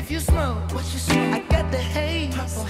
If you smoke, what you smoke? I got the haze. Purple